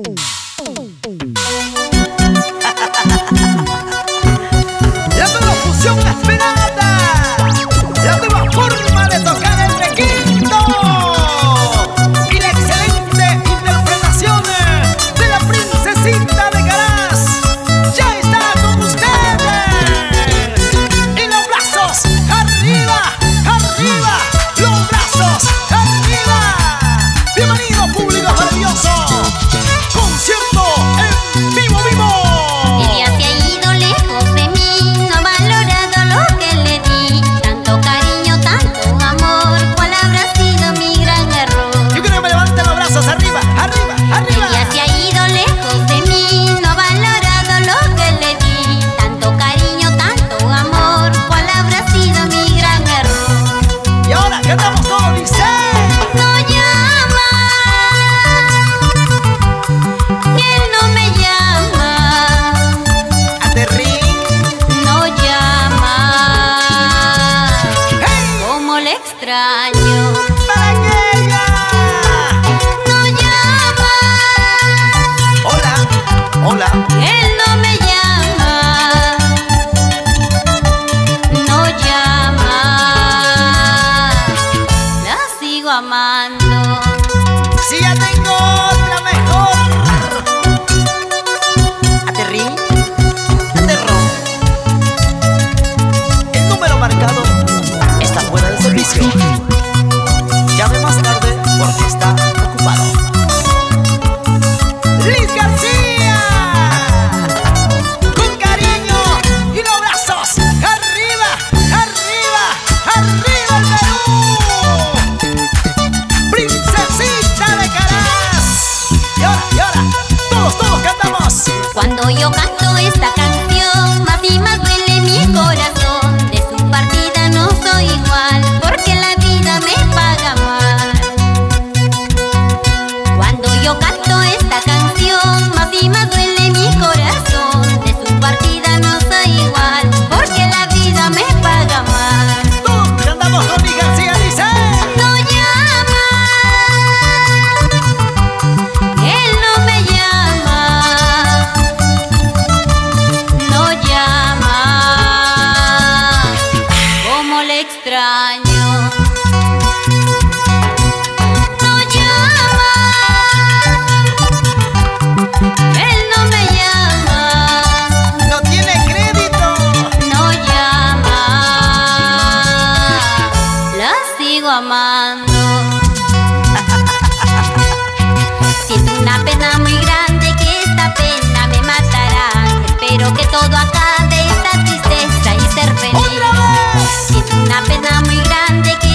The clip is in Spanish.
La nueva fusión esperada, la nueva forma de tocar el requinto. Y la excelente interpretación de la princesita de Caras ya está con ustedes. Y los brazos arriba Arriba. Los brazos arriba. Bienvenido man grande que